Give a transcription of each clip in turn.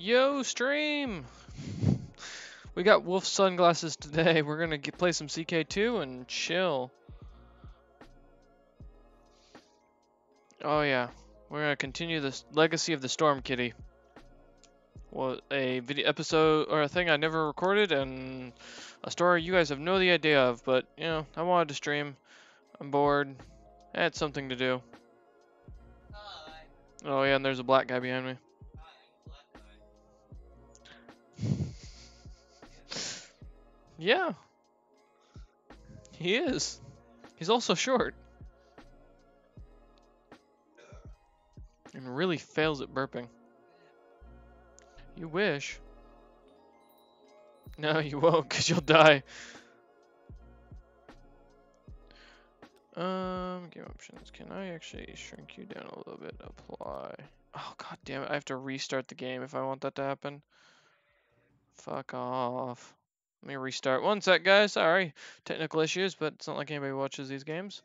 Yo, stream! We got wolf sunglasses today. We're gonna get, play some CK2 and chill. Oh yeah, we're gonna continue this legacy of the Storm Kitty. Well, a video episode or a thing I never recorded and a story you guys have no the idea of, but you know, I wanted to stream. I'm bored. I had something to do. Hi. Oh yeah, and there's a black guy behind me. Yeah. He is. He's also short. And really fails at burping. You wish. No, you won't, because you'll die. Um, game options. Can I actually shrink you down a little bit? Apply. Oh, god damn it. I have to restart the game if I want that to happen. Fuck off. Let me restart. One sec, guys. Sorry. Technical issues, but it's not like anybody watches these games.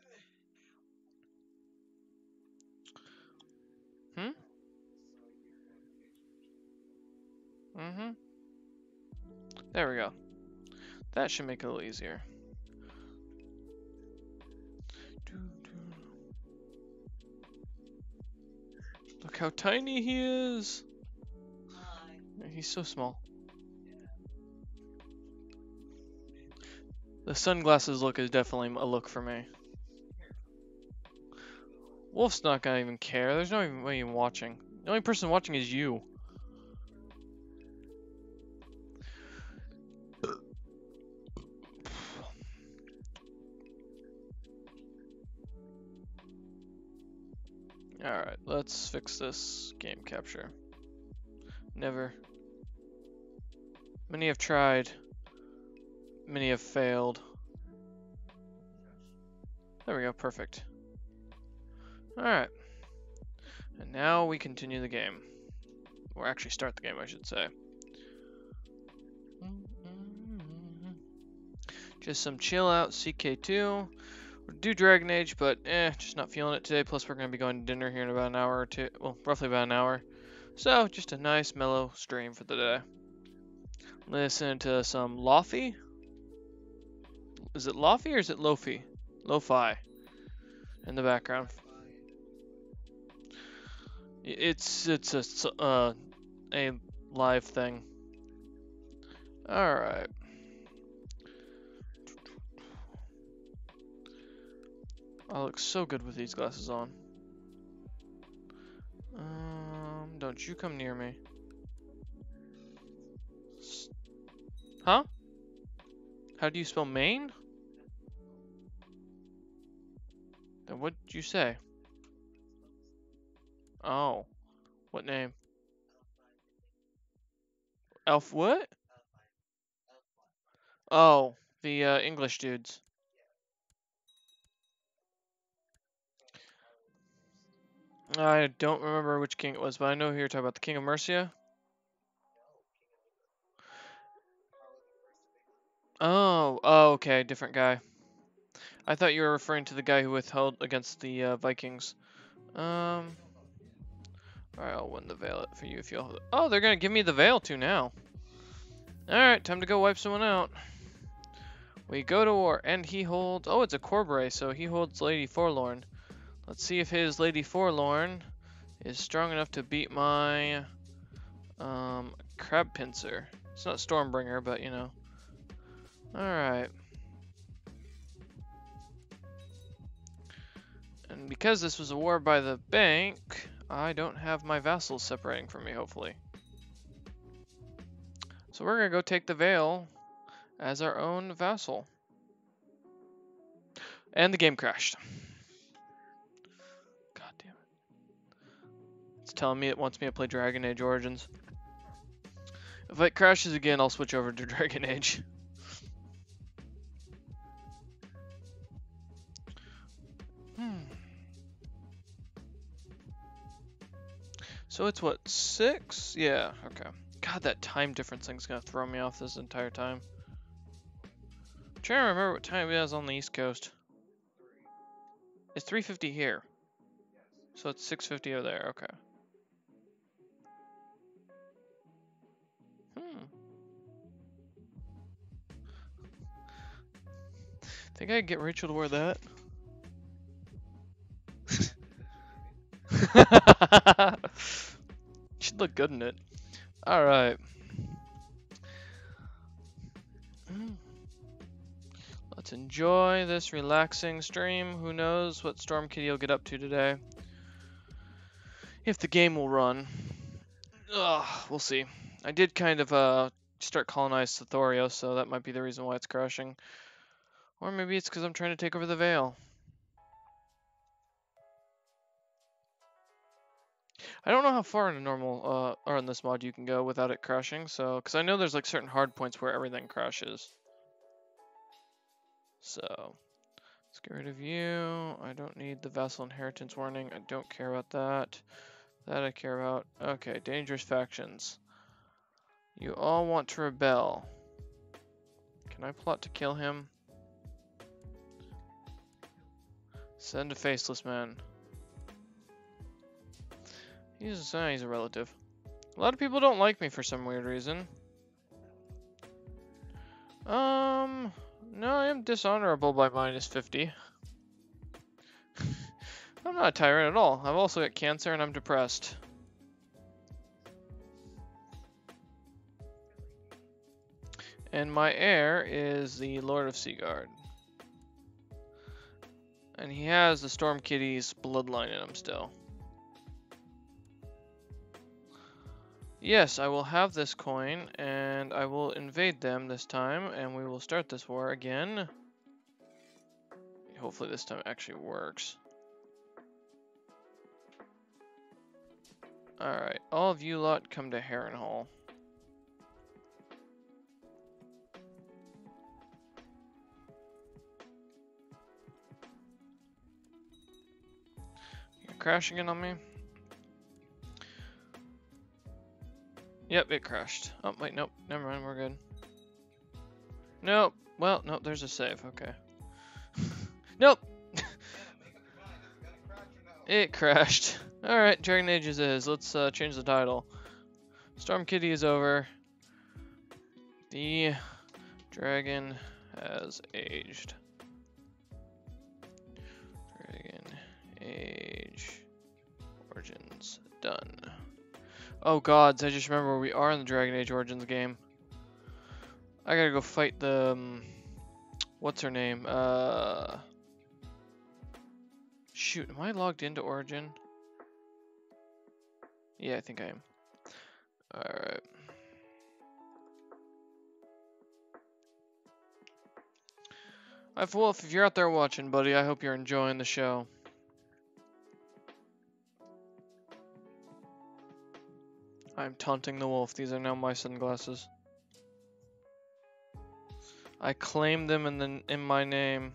Hmm? Mm-hmm. There we go. That should make it a little easier. Look how tiny he is. He's so small. The sunglasses look is definitely a look for me. Wolf's not gonna even care. There's no even way even watching. The only person watching is you. Alright, let's fix this game capture. Never. Many have tried. Many have failed. There we go, perfect. Alright. And now we continue the game. Or actually start the game, I should say. Just some chill out CK2. We'll do Dragon Age, but eh, just not feeling it today. Plus, we're going to be going to dinner here in about an hour or two. Well, roughly about an hour. So, just a nice, mellow stream for the day. Listen to some Lofi. Is it Lofi or is it Lofi? Lo-fi. In the background. It's it's a uh a live thing. All right. I look so good with these glasses on. Um, don't you come near me. Huh? How do you spell Maine? Then what did you say? Oh. What name? Elf what? Oh, the uh, English dudes. I don't remember which king it was, but I know you're talking about. The King of Mercia? Oh, oh, okay, different guy. I thought you were referring to the guy who withheld against the uh, Vikings. Um, alright, I'll win the veil for you if you'll. Oh, they're gonna give me the veil too now. Alright, time to go wipe someone out. We go to war, and he holds. Oh, it's a Corbray, so he holds Lady Forlorn. Let's see if his Lady Forlorn is strong enough to beat my um, Crab Pincer. It's not Stormbringer, but you know. Alright. And because this was a war by the bank, I don't have my vassals separating from me, hopefully. So we're gonna go take the Veil as our own vassal. And the game crashed. God damn it. It's telling me it wants me to play Dragon Age Origins. If it crashes again, I'll switch over to Dragon Age. So it's what, six? Yeah, okay. God, that time difference thing's gonna throw me off this entire time. I'm trying to remember what time it is on the East Coast. It's 3.50 here. So it's 6.50 over there, okay. Hmm. Think I could get Rachel to wear that? She'd look good in it. Alright. Let's enjoy this relaxing stream. Who knows what Storm Kitty will get up to today. If the game will run. Ugh, we'll see. I did kind of uh start colonize Sathorio, so that might be the reason why it's crashing. Or maybe it's because I'm trying to take over the Veil. I don't know how far in a normal, uh, or in this mod you can go without it crashing, so, because I know there's like certain hard points where everything crashes. So, let's get rid of you. I don't need the vassal inheritance warning. I don't care about that. That I care about. Okay, dangerous factions. You all want to rebel. Can I plot to kill him? Send a faceless man. He's, a relative. A lot of people don't like me for some weird reason. Um, no, I am dishonorable by minus 50. I'm not a tyrant at all. I've also got cancer and I'm depressed. And my heir is the Lord of Seaguard. And he has the Storm Kitty's bloodline in him still. Yes, I will have this coin, and I will invade them this time, and we will start this war again. Hopefully this time actually works. Alright, all of you lot come to Harrenhal. You're crashing in on me? Yep, it crashed. Oh, wait, nope. Never mind, we're good. Nope. Well, nope, there's a save. Okay. nope. it crashed. Alright, Dragon Ages is. Let's uh, change the title. Storm Kitty is over. The dragon has aged. Dragon Age Origins done. Oh gods, I just remember we are in the Dragon Age Origins game. I gotta go fight the... Um, what's her name? Uh... Shoot, am I logged into Origin? Yeah, I think I am. Alright. Wolf, if you're out there watching, buddy, I hope you're enjoying the show. I'm taunting the wolf. These are now my sunglasses. I claim them in the in my name.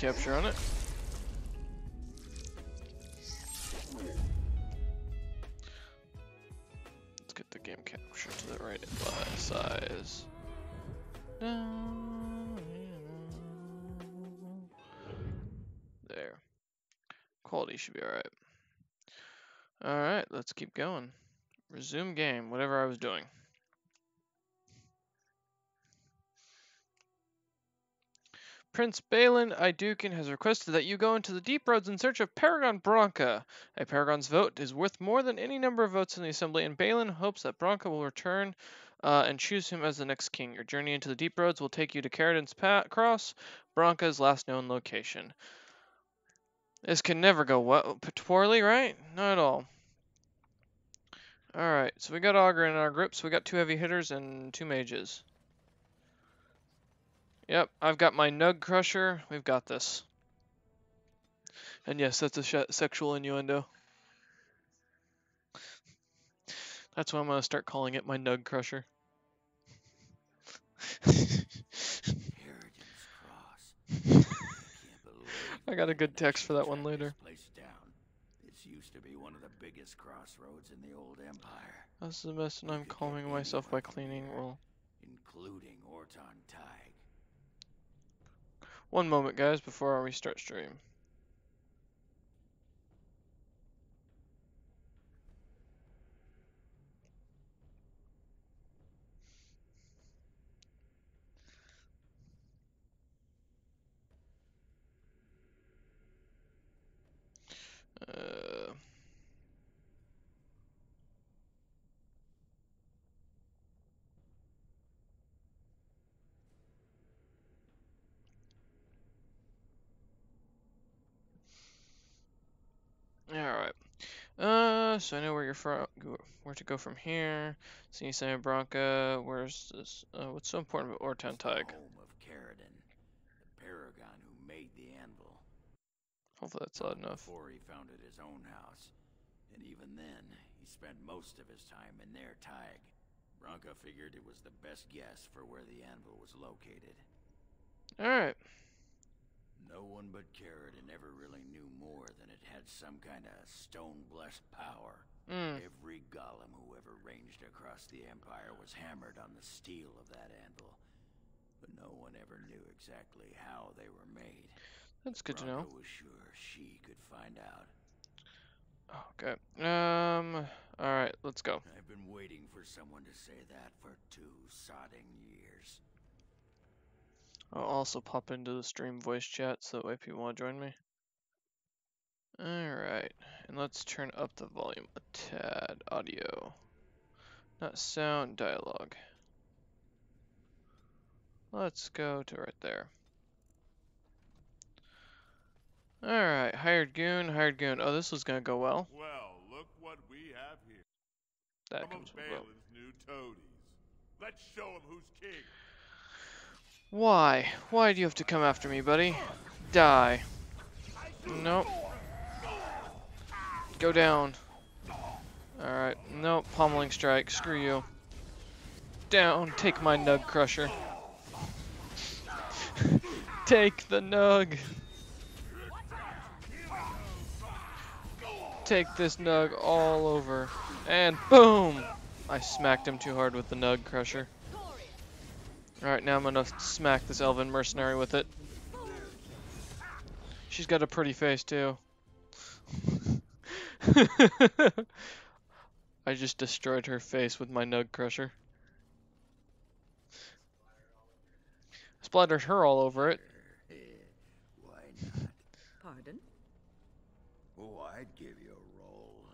Capture on it. Let's get the game capture to the right size. There. Quality should be alright. Alright, let's keep going. Resume game, whatever I was doing. Prince Bhelen Aeducan has requested that you go into the deep roads in search of Paragon Branca. A Paragon's vote is worth more than any number of votes in the Assembly, and Bhelen hopes that Branca will return uh, and choose him as the next king. Your journey into the deep roads will take you to Caridin's Cross, Branca's last known location. This can never go well, poorly, right? Not at all. Alright, so we got Oghren in our group, so we got two heavy hitters and two mages. Yep, I've got my Nug Crusher. We've got this. And yes, that's a sexual innuendo. That's why I'm going to start calling it my Nug Crusher. I got a good text for that one later. Used to be one of the biggest crossroads in the old empire. That's the best, and I'm calming myself by cleaning. Well, including Ortan Thaig one moment, guys, before I restart stream. All right. Uh, so I know where you're from. Where to go from here? See Santa Bronca. Where's this? Uh, what's so important about Ortan Thaig? home of Caridin, the paragon who made the anvil. Hopefully that's loud enough. Before he founded his own house, and even then, he spent most of his time in their Tig. Branca figured it was the best guess for where the anvil was located. All right. No one but Caridin ever really knew more than it had some kind of stone-blessed power. Mm. Every golem who ever ranged across the Empire was hammered on the steel of that anvil. But no one ever knew exactly how they were made. That's good to know. Was sure she could find out. Okay. Um. All right. Let's go. I've been waiting for someone to say that for two sodding years. I'll also pop into the stream voice chat so that way people want to join me. Alright, and let's turn up the volume a tad. Audio. Not sound, dialogue. Let's go to right there. Alright, hired goon, hired goon. Oh, this was gonna go well. Well, look what we have here. That Some comes of well. New toadies. Let's show him who's king. Why? Why do you have to come after me, buddy? Die. Nope. Go down. Alright. Nope. Pommeling strike. Screw you. Down. Take my nug crusher. Take the nug. Take this nug all over. And boom! I smacked him too hard with the nug crusher. Alright, now I'm gonna smack this elven mercenary with it. She's got a pretty face too. I just destroyed her face with my nug crusher. Splattered her all over it. Why not? Pardon? Oh, I'd give you a roll.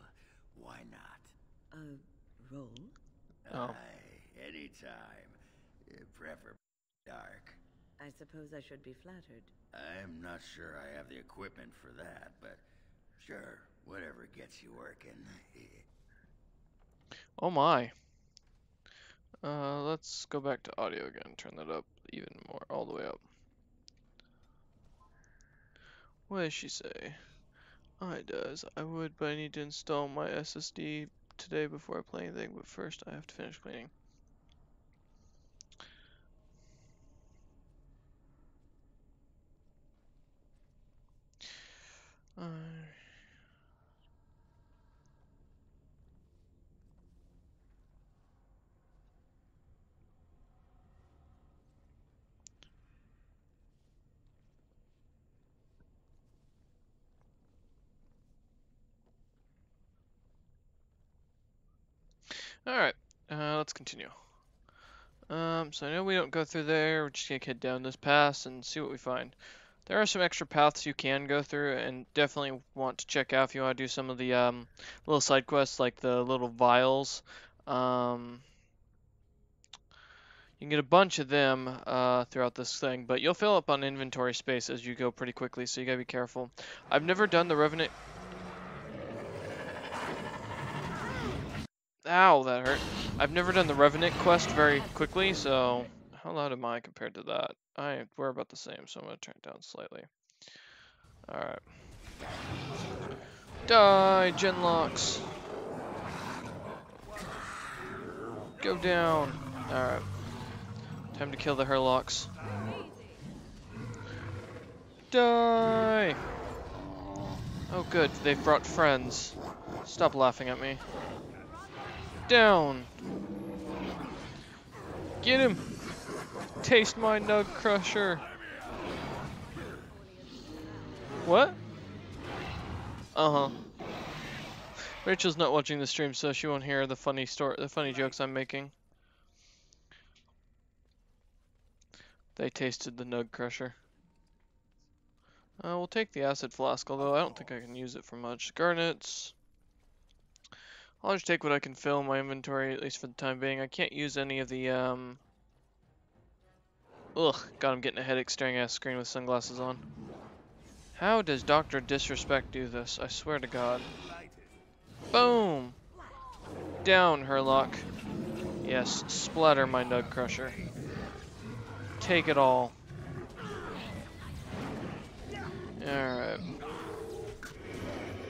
Why not? A roll? Oh. Aye, anytime. Prefer dark. I suppose I should be flattered. I'm not sure I have the equipment for that, but sure, whatever gets you working. Oh my. Uh, let's go back to audio again. Turn that up even more, all the way up. What does she say? I does. I would, but I need to install my SSD today before I play anything. But first, I have to finish cleaning. Alright, uh, let's continue. Um, so I know we don't go through there, we're just gonna head down this pass and see what we find. There are some extra paths you can go through and definitely want to check out if you want to do some of the um, little side quests like the little vials. Um, you can get a bunch of them uh, throughout this thing, but you'll fill up on inventory space as you go pretty quickly, so you gotta be careful. I've never done the Revenant Ow, that hurt. I've never done the Revenant quest very quickly, so how loud am I compared to that? I we're about the same, so I'm gonna turn it down slightly. Alright. Die, Genlocks! Go down! Alright. Time to kill the Hurlocks. Die! Oh good, they've brought friends. Stop laughing at me. Down! Get him! Taste my nug crusher! What? Uh-huh. Rachel's not watching the stream, so she won't hear the funny story, the funny jokes I'm making. They tasted the nug crusher. Uh, we'll take the acid flask, although I don't think I can use it for much. Garnets. I'll just take what I can fill in my inventory, at least for the time being. I can't use any of the, um... Ugh, God, I'm getting a headache staring at a screen with sunglasses on. How does Dr. Disrespect do this? I swear to God. Boom! Down, Hurlock. Yes, splatter my Nug Crusher. Take it all. Alright.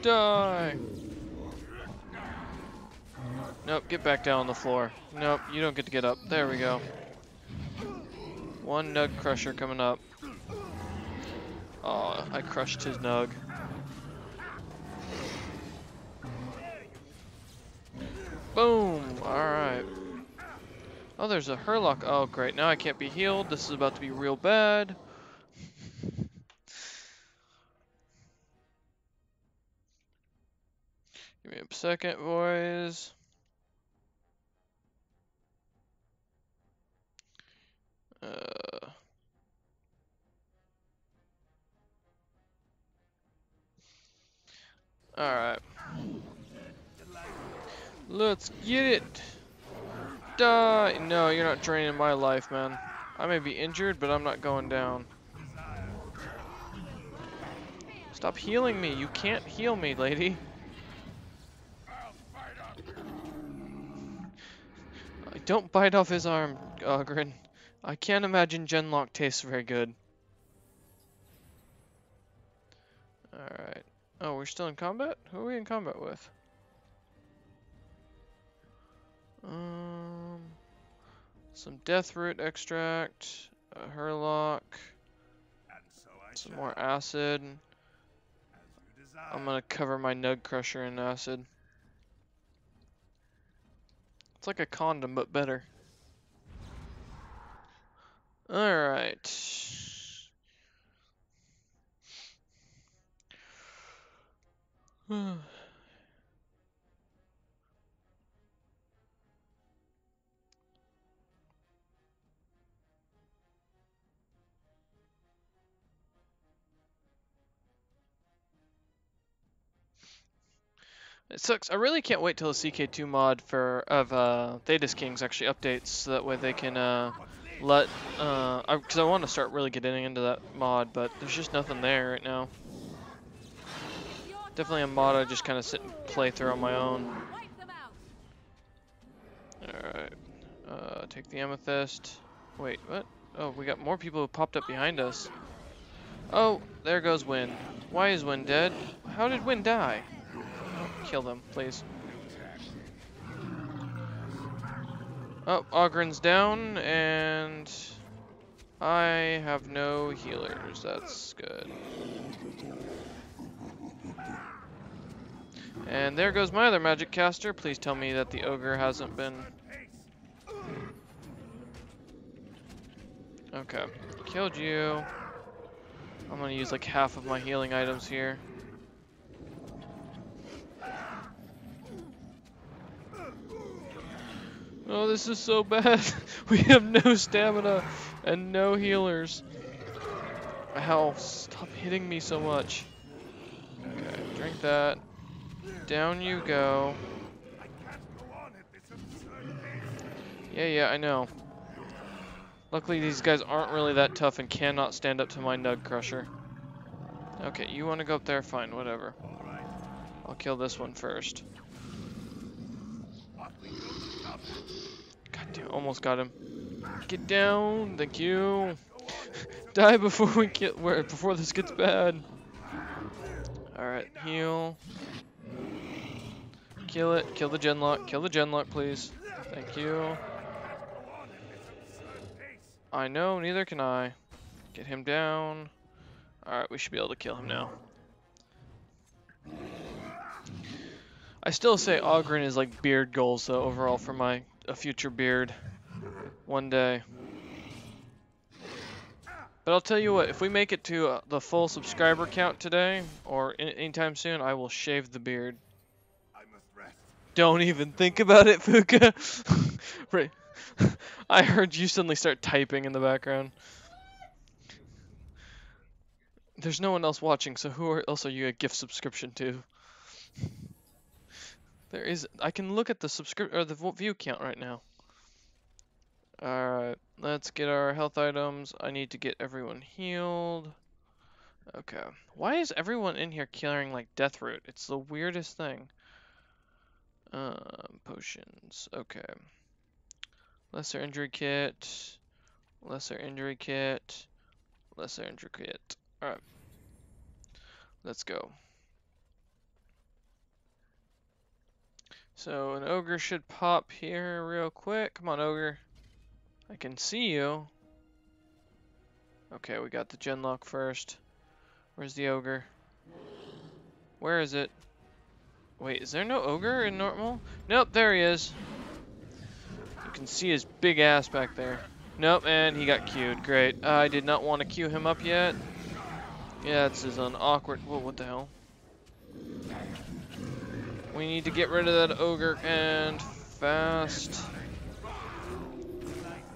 Die! Nope, get back down on the floor. Nope, you don't get to get up. There we go. One Nug Crusher coming up. Oh, I crushed his Nug. Boom! Alright. Oh, there's a Hurlock. Oh, great. Now I can't be healed. This is about to be real bad. Give me a second, boys. Uh... Alright. Let's get it! Die! No, you're not draining my life, man. I may be injured, but I'm not going down. Stop healing me. You can't heal me, lady. Don't bite off his arm, Oghren. I can't imagine Genlock tastes very good. Alright. Oh, we're still in combat? Who are we in combat with? Um, some death root extract, a hurlock, And so I some shall, more acid. as you desire. I'm gonna cover my nug crusher in acid. It's like a condom, but better. Alright. It sucks. I really can't wait till the CK2 mod for of uh, Thetis Kings actually updates, so that way they can uh, let uh, because I, want to start really getting into that mod, but there's just nothing there right now. Definitely a mod I just kind of sit and play through on my own. Alright. Uh, take the amethyst. Wait, what? Oh, we got more people who popped up behind us. Oh, there goes Wynne. Why is Wynne dead? How did Wynne die? Oh, kill them, please. Oh, Oghren's down, and I have no healers. That's good. And there goes my other magic caster. Please tell me that the ogre hasn't been. Okay, killed you. I'm gonna use like half of my healing items here. Oh, this is so bad. we have no stamina and no healers. Ow, stop hitting me so much. Drink that. Down you go. Yeah, yeah, I know. Luckily, these guys aren't really that tough and cannot stand up to my Nug Crusher. Okay, you want to go up there? Fine, whatever. I'll kill this one first. God damn, almost got him. Get down, thank you. Die before we get where before this gets bad. Alright, heal. Kill it, kill the genlock, kill the genlock, please. Thank you. I know, neither can I. Get him down. Alright, we should be able to kill him now. I still say Oghren is like beard goals though overall for my a future beard one day. But I'll tell you what, if we make it to uh, the full subscriber count today or in, anytime soon, I will shave the beard. I must rest. Don't even think about it, Fuka. right. I heard you suddenly start typing in the background. There's no one else watching, so who else are you a gift subscription to? There is. I can look at the subscrip or the view count right now. All right, let's get our health items. I need to get everyone healed. Okay. Why is everyone in here carrying like death root? It's the weirdest thing. Um, potions. Okay. Lesser injury kit. Lesser injury kit. Lesser injury kit. Alright. Let's go. So an ogre should pop here real quick. Come on, ogre. I can see you. Okay, we got the genlock first. Where's the ogre? Where is it? Wait, is there no ogre in normal? Nope, there he is. You can see his big ass back there. Nope, and he got queued. Great. I did not want to queue him up yet. Yeah, this is an awkward. Whoa, what the hell? We need to get rid of that ogre and fast.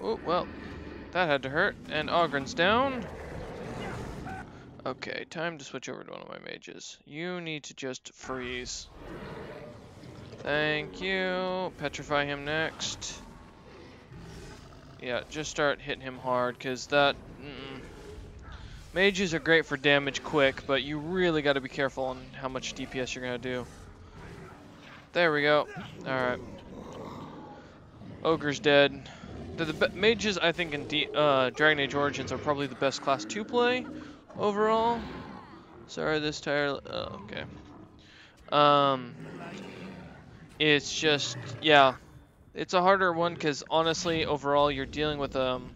Oh, well, that had to hurt. And Oghren's down. Okay, time to switch over to one of my mages. You need to just freeze. Thank you. Petrify him next. Yeah, just start hitting him hard, because that... Mm, mages are great for damage quick, but you really got to be careful on how much DPS you're going to do. There we go. Alright. Ogre's dead. The, the mages, I think, in D uh, Dragon Age Origins are probably the best class to play overall. Sorry, this tire. Oh, okay. Um, it's just yeah, it's a harder one because honestly, overall, you're dealing with um.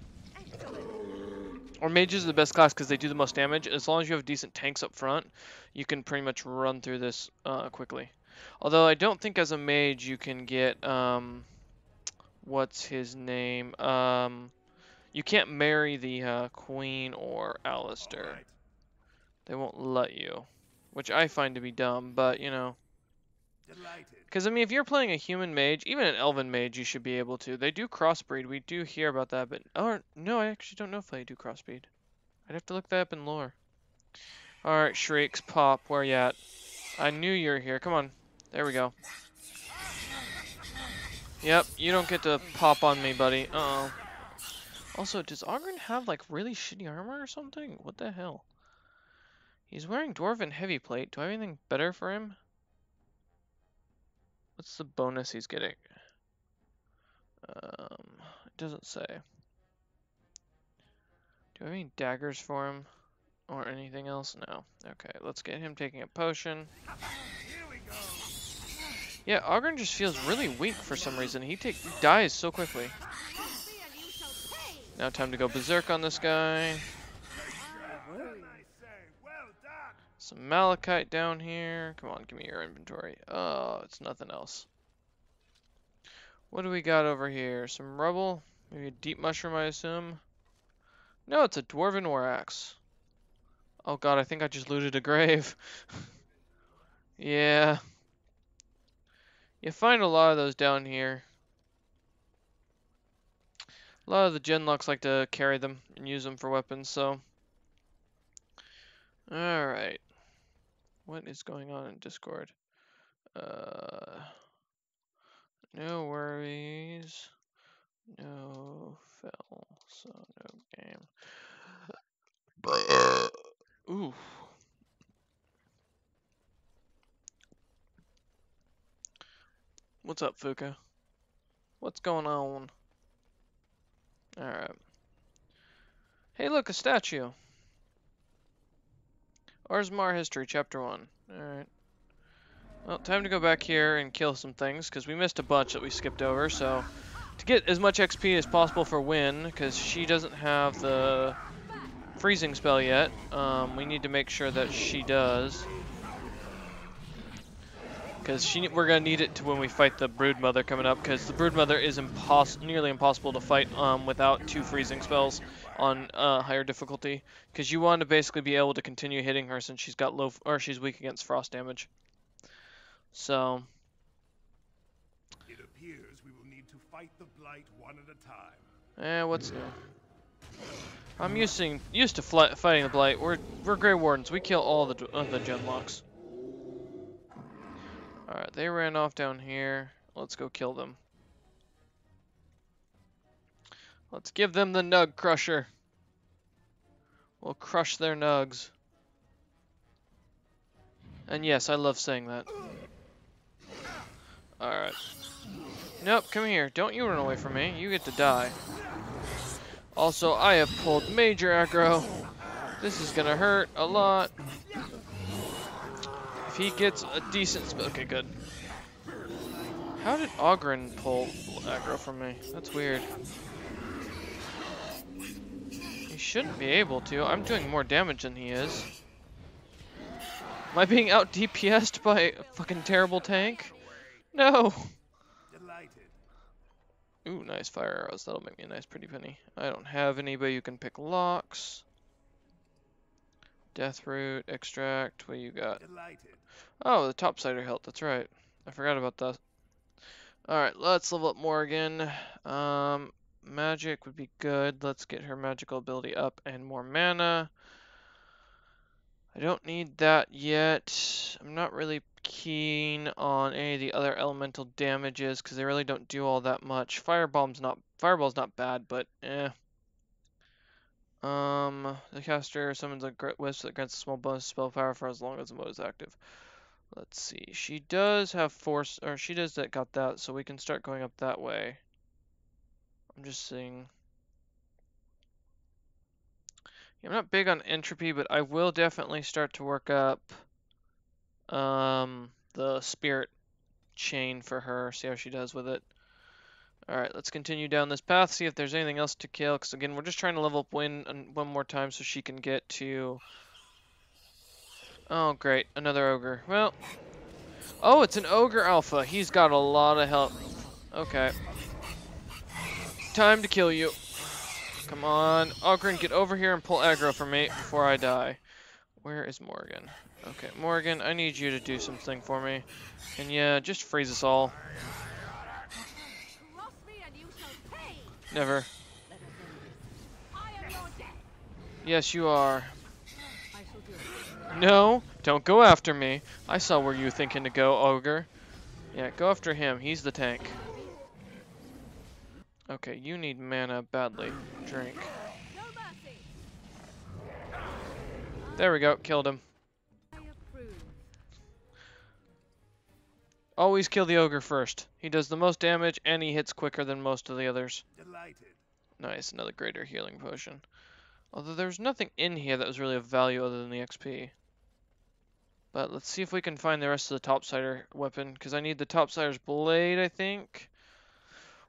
Or mages are the best class because they do the most damage. As long as you have decent tanks up front, you can pretty much run through this uh, quickly. Although I don't think as a mage you can get um, what's his name? Um, you can't marry the uh, queen or Alistair. Alright. They won't let you, which I find to be dumb. But you know, because I mean, if you're playing a human mage, even an elven mage, you should be able to. They do crossbreed. We do hear about that, but or no, I actually don't know if they do crossbreed. I'd have to look that up in lore. All right, shrieks, pop. Where you at? I knew you were here. Come on. There we go. Yep, you don't get to pop on me, buddy. Uh-oh. Also, does Oghren have, like, really shitty armor or something? What the hell? He's wearing Dwarven Heavy Plate. Do I have anything better for him? What's the bonus he's getting? Um, it doesn't say. Do I have any daggers for him? Or anything else? No. Okay, let's get him taking a potion. Here we go. Yeah, Oghren just feels really weak for some reason. He take dies so quickly. Now time to go berserk on this guy. Some malachite down here. Come on, give me your inventory. Oh, it's nothing else. What do we got over here? Some rubble? Maybe a deep mushroom, I assume? No, it's a dwarven war axe. Oh god, I think I just looted a grave. yeah. You find a lot of those down here. A lot of the genlocks like to carry them and use them for weapons, so. Alright. What is going on in Discord? Uh, no worries. No fell, so no game. Ooh. What's up, Fuka? What's going on? Alright. Hey, look, a statue. Orzammar History, Chapter 1. Alright. Well, time to go back here and kill some things, because we missed a bunch that we skipped over, so... To get as much XP as possible for Wynne, because she doesn't have the freezing spell yet. Um, we need to make sure that she does. Because she, we're gonna need it to when we fight the brood mother coming up. Because the brood mother is impos nearly impossible to fight um, without two freezing spells on uh, higher difficulty. Because you want to basically be able to continue hitting her since she's got low or she's weak against frost damage. So It appears we will need to fight the blight one at a time. Eh, what's new? I'm using used to fighting the blight. We're we're Grey Wardens. We kill all the uh, the genlocks. All right, they ran off down here. Let's go kill them. Let's give them the Nug Crusher. We'll crush their nugs. And yes, I love saying that. Alright. Nope, come here. Don't you run away from me. You get to die. Also, I have pulled major aggro. This is gonna hurt a lot. If he gets a decent okay, good. How did Oghren pull aggro from me? That's weird. He shouldn't be able to. I'm doing more damage than he is. Am I being out DPS'd by a fucking terrible tank? No! Ooh, nice fire arrows. That'll make me a nice pretty penny. I don't have anybody who can pick locks. Death root, extract. What you got? Delighted. Oh, the topsider hilt. That's right. I forgot about that. All right, let's level up Morrigan. Um, magic would be good. Let's get her magical ability up and more mana. I don't need that yet. I'm not really keen on any of the other elemental damages because they really don't do all that much. Firebomb's not Fireball's not bad, but eh. Um, the caster summons a wisp that grants a small bonus spell power for as long as the mode is active. Let's see. She does have force, or she does that got that, so we can start going up that way. I'm just seeing. Yeah, I'm not big on entropy, but I will definitely start to work up um, the spirit chain for her. See how she does with it. All right, let's continue down this path. See if there's anything else to kill. Because again, we're just trying to level up Wynne one more time so she can get to. Oh, great, another ogre. Well, oh, it's an ogre alpha. He's got a lot of help. Okay. Time to kill you. Come on, Oghren, get over here and pull aggro for me before I die. Where is Morrigan? Okay, Morrigan, I need you to do something for me. And yeah, just freeze us all. Cross me and you shall pay. Never. I am your death. Yes, you are. I shall do it. No, don't go after me. I saw where you thinking to go, Ogre. Yeah, go after him. He's the tank. Okay, you need mana badly. Drink. There we go. Killed him. Always kill the ogre first. He does the most damage and he hits quicker than most of the others. Delighted. Nice, another greater healing potion. Although there's nothing in here that was really of value other than the XP. But let's see if we can find the rest of the topsider weapon, because I need the topsider's blade, I think.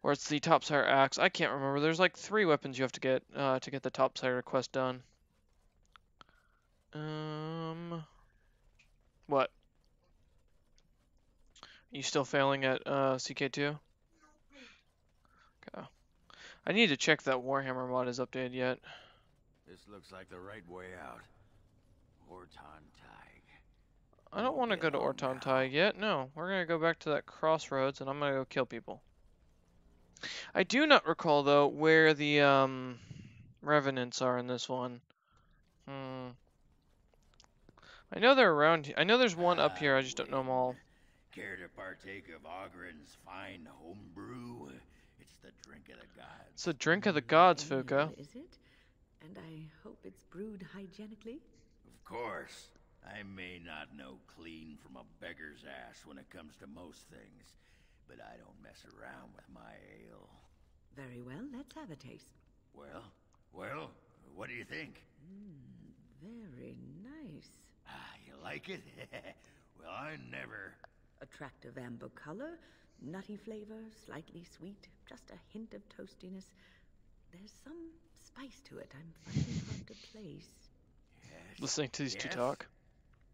Or it's the topsider axe. I can't remember. There's like three weapons you have to get uh, to get the topsider quest done. Um, what? Are you still failing at uh, CK2? Okay. I need to check that Warhammer mod is updated yet. This looks like the right way out. Ortan Thaig. I don't want to go to Oh, Orton no. Yet. No, we're gonna go back to that crossroads, and I'm gonna go kill people. I do not recall though where the um revenants are in this one. Hmm. I know they're around. he- I know there's one up here. I just don't know them all. Care to partake of Oghren's fine homebrew? It's the drink of the gods. It's the drink of the gods, Fuka. Is it? And I hope it's brewed hygienically. Of course, I may not know clean from a beggar's ass when it comes to most things, but I don't mess around with my ale. Very well, let's have a taste. Well, well, what do you think? Very nice. Ah, you like it? well, I never. Attractive amber color, nutty flavor, slightly sweet, just a hint of toastiness. there's some spice to it. I'm finding hard to place. Yes. Listening to these two talk.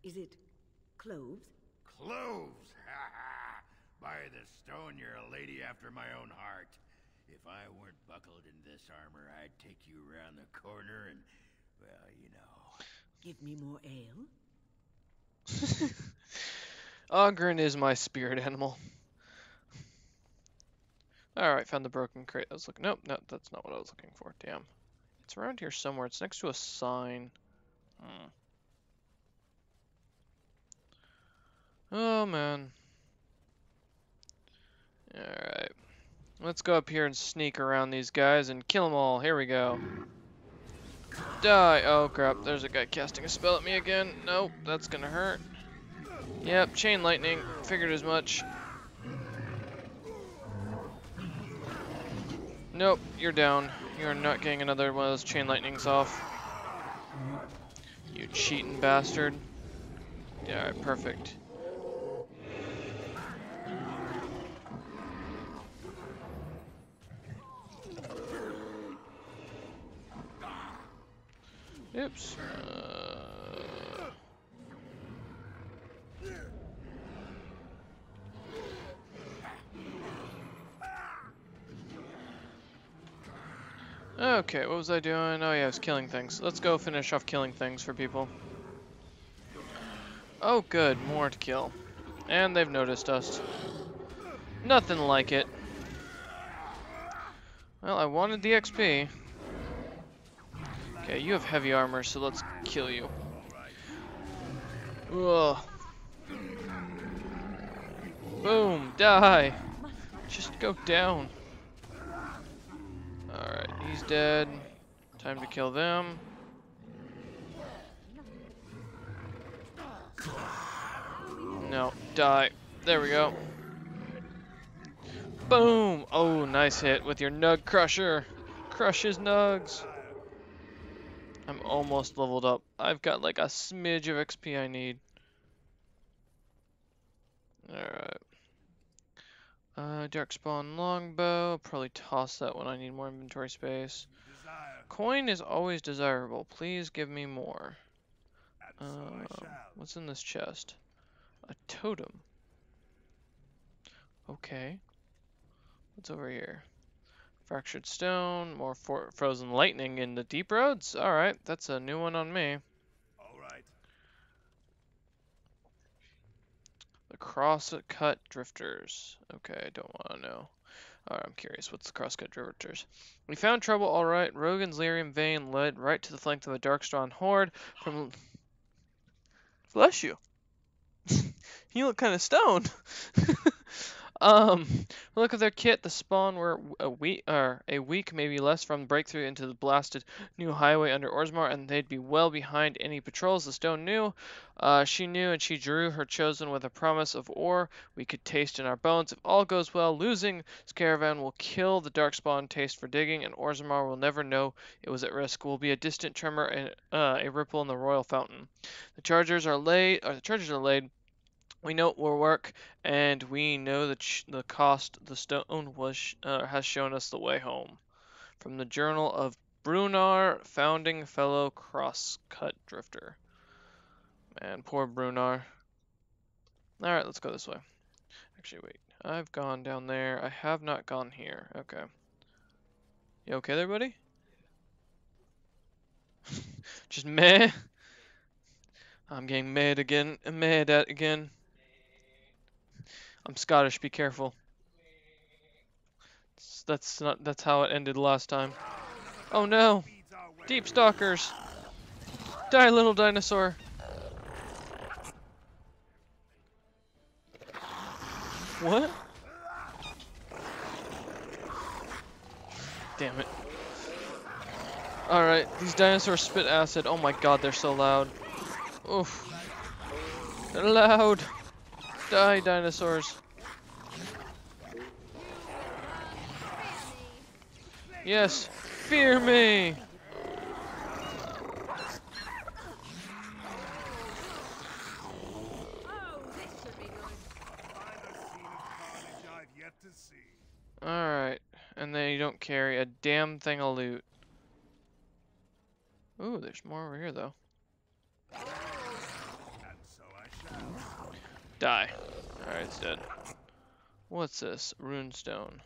Is it cloves? Cloves! Ha ha! By the stone, you're a lady after my own heart. If I weren't buckled in this armor, I'd take you around the corner and, well, you know. Give me more ale? Oghren is my spirit animal. Alright, found the broken crate I was looking. Nope, no, that's not what I was looking for. Damn. It's around here somewhere. It's next to a sign. Hmm. Oh, man. Alright. Let's go up here and sneak around these guys and kill them all. Here we go. Die! Oh, crap. There's a guy casting a spell at me again. Nope, that's gonna hurt. Yep, chain lightning. Figured as much. Nope, you're down. You're not getting another one of those chain lightnings off. You cheating bastard. Yeah, alright, perfect. Oops. Uh... Okay, what was I doing? Oh yeah, I was killing things. Let's go finish off killing things for people. Oh good, more to kill. And they've noticed us. Nothing like it. Well, I wanted the XP. Okay, you have heavy armor, so let's kill you. Ugh. Boom, die. Just go down. Alright, he's dead. Time to kill them. No, die. There we go. Boom! Oh, nice hit with your Nug Crusher. Crush his nugs. Almost leveled up. I've got like a smidge of XP I need. Alright. Uh, Darkspawn Longbow. Probably toss that when I need more inventory space. Desire, Coin is always desirable. Please give me more. Uh, what's in this chest? A totem. Okay. What's over here? Fractured stone, more for frozen lightning in the deep roads. All right, that's a new one on me. All right. The crosscut drifters. Okay, I don't want to know. Alright, I'm curious. What's the crosscut drifters? We found trouble, alright. Rogan's lyrium vein led right to the flank of a Darkspawn horde from. Bless you. you look kind of stoned. um, look at their kit. The spawn were a week, or a week, maybe less, from breakthrough into the blasted new highway under Orzammar, and they'd be well behind any patrols. The stone knew. Uh, she knew, and she drew her chosen with a promise of ore we could taste in our bones. If all goes well, losing this caravan will kill the darkspawn taste for digging, and Orzammar will never know it was at risk. Will be a distant tremor and uh, a ripple in the royal fountain. The chargers are laid. Or the chargers are laid. We know it will work, and we know ch- the cost the stone was uh, has shown us the way home. From the Journal of Brunar, founding fellow crosscut drifter. Man, poor Brunar. Alright, let's go this way. Actually, wait. I've gone down there. I have not gone here. Okay. You okay there, buddy? Just meh? I'm getting mad again. Mad at again. I'm Scottish, be careful. That's not that's how it ended last time. Oh no! Deep stalkers! Die, little dinosaur! What? Damn it. Alright, these dinosaurs spit acid. Oh my god, they're so loud. Oof. They're loud. Die, dinosaurs. Yes, fear me! Alright. and then you don't carry a damn thing of loot. Ooh, there's more over here though. And so I shall. Die. Alright, it's dead. What's this? Runestone.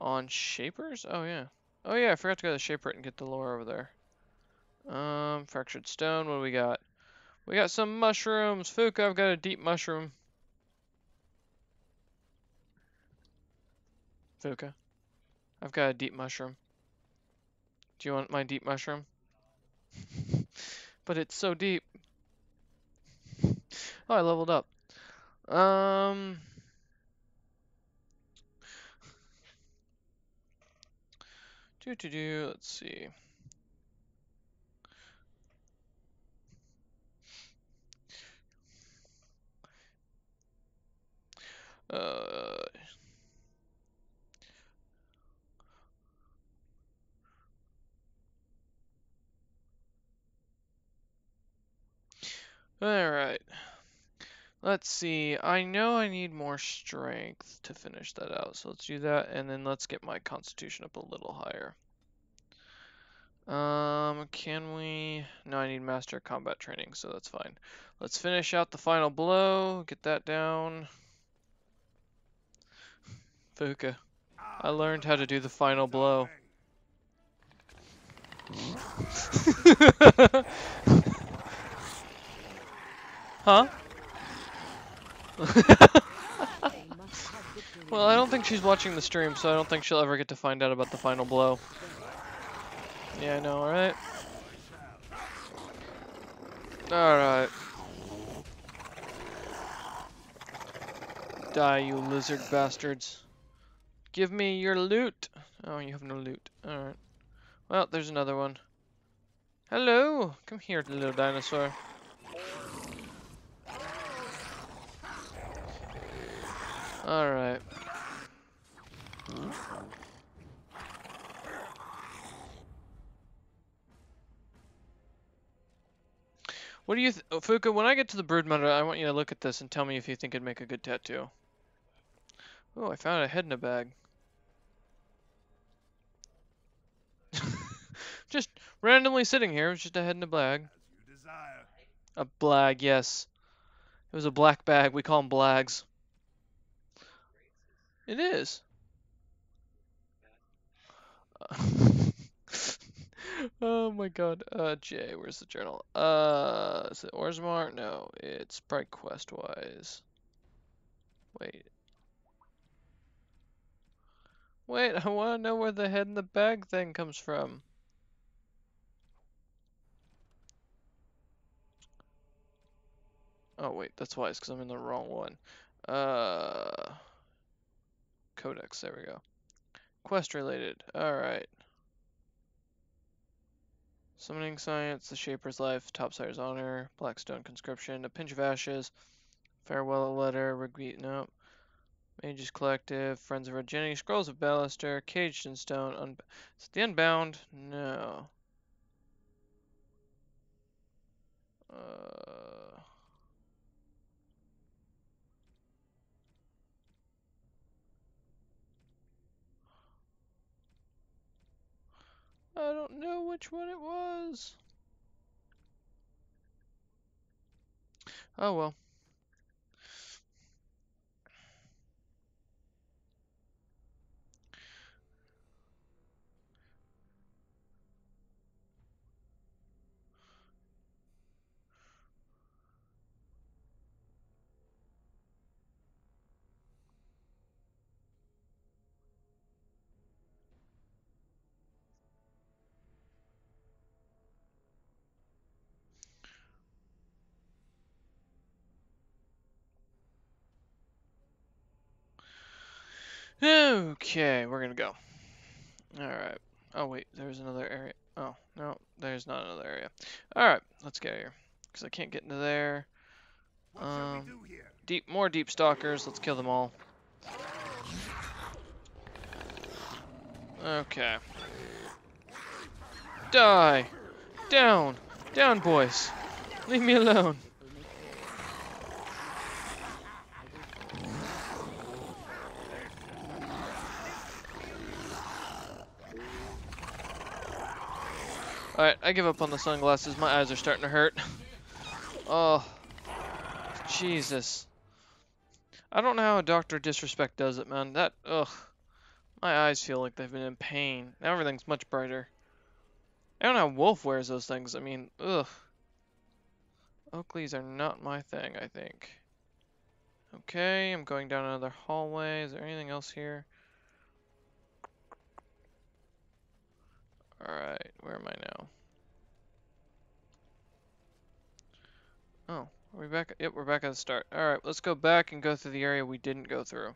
On Shapers? Oh, yeah. Oh, yeah, I forgot to go to the Shaper and get the lore over there. Um, Fractured Stone, what do we got? We got some mushrooms. Fuka, I've got a deep mushroom. Fuka, I've got a deep mushroom. Do you want my deep mushroom? but it's so deep. Oh, I leveled up. Um. Do do do. Let's see. Uh. All right. Let's see. I know I need more strength to finish that out, so let's do that, and then let's get my constitution up a little higher. Um, can we? No, I need master combat training, so that's fine. Let's finish out the final blow. Get that down. Fuka, I learned how to do the final blow. huh? They must have victory. Well, I don't think she's watching the stream, so I don't think she'll ever get to find out about the final blow. Yeah, I know, alright? Alright. Die, you lizard bastards. Give me your loot. Oh, you have no loot. Alright. Well, there's another one. Hello! Come here, little dinosaur. Alright. What do you, th- oh, Fuka? When I get to the Broodmother, I want you to look at this and tell me if you think it'd make a good tattoo. Oh, I found a head in a bag. just randomly sitting here, was just a head in a bag. A blag, yes. It was a black bag. We call them blags. It is. oh my god. Uh, Jay, where's the journal? Uh, is it Orzammar? No, it's Bright Quest wise. Wait. Wait, I want to know where the head in the bag thing comes from. Oh wait, that's why it's because I'm in the wrong one. Uh, Codex, there we go. Quest related, alright. Summoning Science, The Shaper's Life, Topsider's Honor, Blackstone Conscription, A Pinch of Ashes, Farewell Letter, Regret, no. Mages Collective, Friends of Virginity, Scrolls of Banastor, Caged in Stone, is the Unbound? No. Uh... I don't know which one it was. Oh well. Okay, we're gonna go. Alright. Oh wait, there's another area. Oh, no, there's not another area. Alright, let's get here. Because I can't get into there. Um. Deep, more deep stalkers. Let's kill them all. Okay. Die! Down! Down, boys! Leave me alone! Alright, I give up on the sunglasses. My eyes are starting to hurt. Oh. Jesus. I don't know how a Dr. Disrespect does it, man. That, ugh. My eyes feel like they've been in pain. Now everything's much brighter. I don't know how Wolf wears those things. I mean, ugh. Oakleys are not my thing, I think. Okay, I'm going down another hallway. Is there anything else here? Alright, where am I now? Oh, are we back? Yep, we're back at the start. Alright, let's go back and go through the area we didn't go through.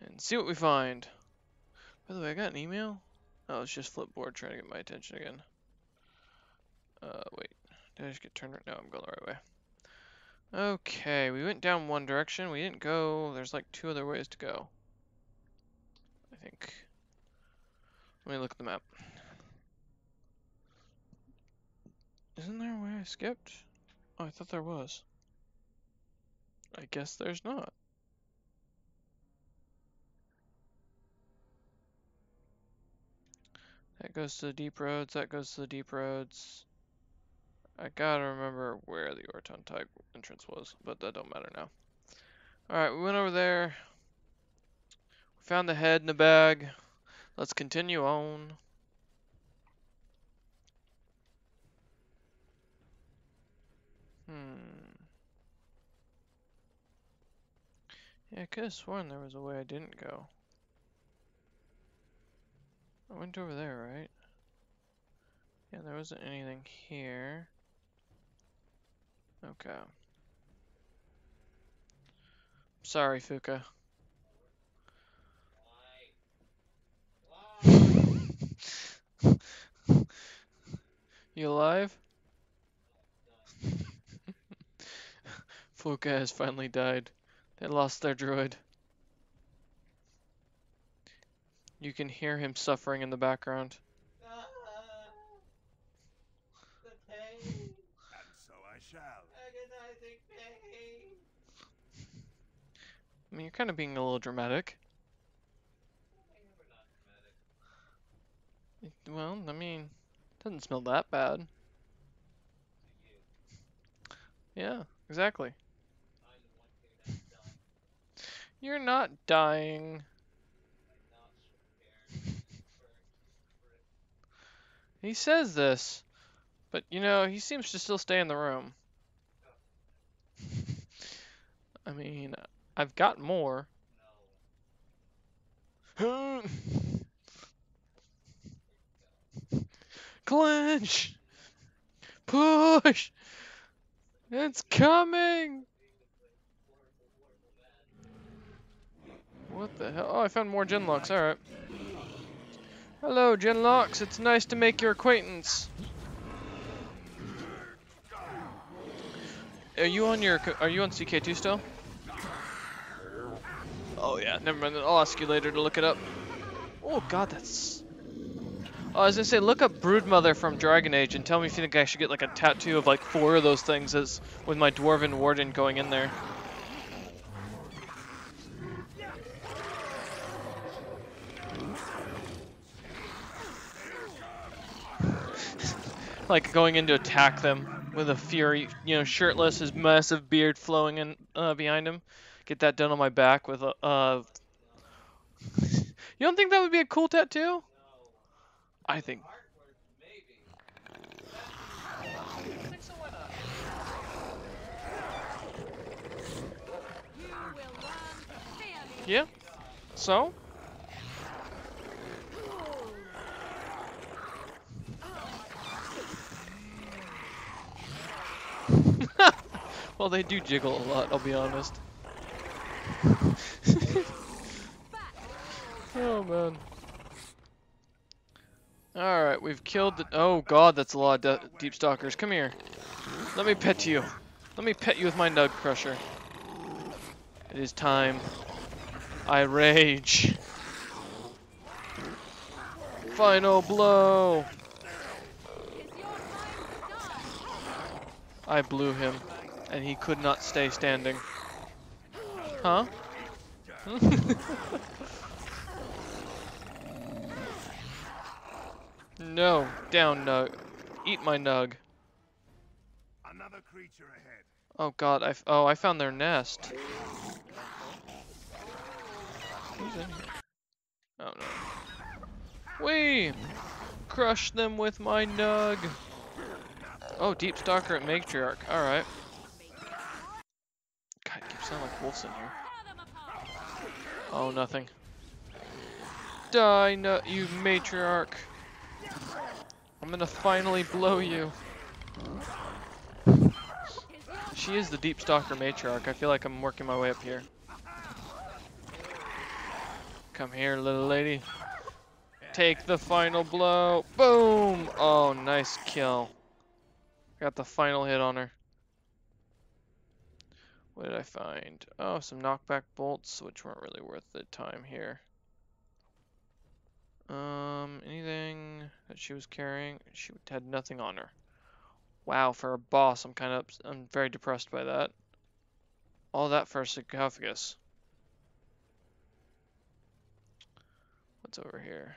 And see what we find. By the way, I got an email? Oh, it's just Flipboard trying to get my attention again. Uh, wait. Did I just get turned? No, I'm going the right way. Okay, we went down one direction. We didn't go. There's like two other ways to go. I think. Let me look at the map. Isn't there a way I skipped? Oh, I thought there was. I guess there's not. That goes to the deep roads, that goes to the deep roads. I gotta remember where the Ortan Thaig entrance was, but that don't matter now. Alright, we went over there. We found the head in the bag. Let's continue on. Hmm. Yeah, I could have sworn there was a way I didn't go. I went over there, right? Yeah, there wasn't anything here. Okay. Sorry, Fuka. You alive? Fuka has finally died. They lost their droid. You can hear him suffering in the background. Ah, the pain. And so I shall. Agonizing pain. I mean, you're kind of being a little dramatic. We're not dramatic. It- Well, I mean, doesn't smell that bad. Yeah, exactly. You're not dying. He says this, but you know, he seems to still stay in the room. I mean, I've got more. Clinch! Push! It's coming! What the hell? Oh, I found more Genlocks, alright. Hello, Genlocks. It's nice to make your acquaintance. Are you on your? Are you on CK2 still? Oh yeah. Never mind. I'll ask you later to look it up. Oh God, that's. Oh, I was gonna say, look up Broodmother from Dragon Age and tell me if you think I should get like a tattoo of like four of those things as with my Dwarven Warden going in there. like going in to attack them with a fury, you know, shirtless, his massive beard flowing in uh, behind him. Get that done on my back with a. Uh... you don't think that would be a cool tattoo? I think. Yeah. So. well, they do jiggle a lot. I'll be honest. oh man. All right, we've killed the. Oh god, that's a lot of de- deep stalkers. Come here. Let me pet you. Let me pet you with my nug crusher. It is time. I rage. Final blow. I blew him, and he could not stay standing. Huh? No, down nug. Eat my nug. Another creature ahead. Oh god, I f- oh I found their nest. Who's in here? Oh no. We crush them with my nug. Oh, deep stalker at matriarch. All right. God, it keeps sounding like wolves in here. Tear them apart. Oh, nothing. Die, no, you matriarch. I'm gonna finally blow you. She is the deep stalker matriarch. I feel like I'm working my way up here. Come here, little lady. Take the final blow. Boom! Oh, nice kill. Got the final hit on her. What did I find? Oh, some knockback bolts, which weren't really worth the time here. Um, anything that she was carrying? She had nothing on her. Wow, for a boss, I'm kind of, I'm very depressed by that. All that for a sarcophagus. What's over here?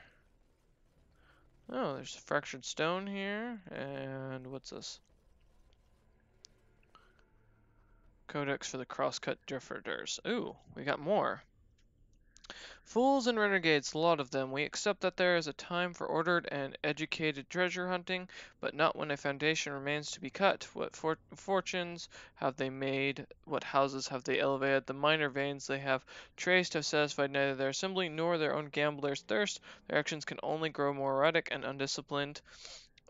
Oh, there's a fractured stone here, and what's this? Codex for the crosscut drifters. Ooh, we got more. Fools and renegades, a lot of them. We accept that there is a time for ordered and educated treasure hunting, but not when a foundation remains to be cut. What for fortunes have they made? What houses have they elevated? The minor veins they have traced have satisfied neither their assembly nor their own gamblers' thirst. Their actions can only grow more erratic and undisciplined.